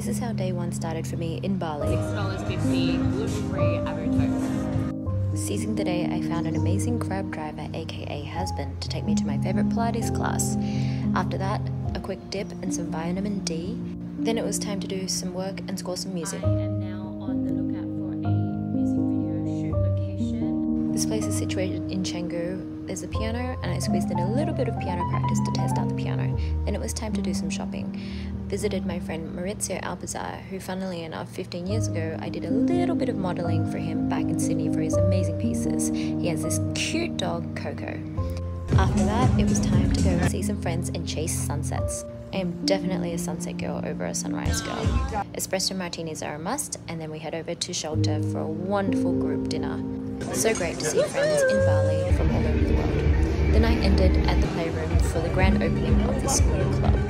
This is how day one started for me in Bali. $6.50 gluten-free avocado Seizing the day, I found an amazing grab driver, aka husband, to take me to my favorite Pilates class. After that, a quick dip and some vitamin D. Then it was time to do some work and score some music. I am now on the lookout for a music video shoot location. This place is situated in Canggu. There's a piano, and I squeezed in a little bit of piano practice to test out the piano. Then it was time to do some shopping. Visited my friend Mauricio Alpizar, who, funnily enough, 15 years ago, I did a little bit of modeling for him back in Sydney for his amazing pieces. He has this cute dog, Coco. After that, it was time to go see some friends and chase sunsets. I am definitely a sunset girl over a sunrise girl. Espresso martinis are a must, and then we head over to Shelter for a wonderful group dinner. So great to see friends in Bali grand opening of the school club.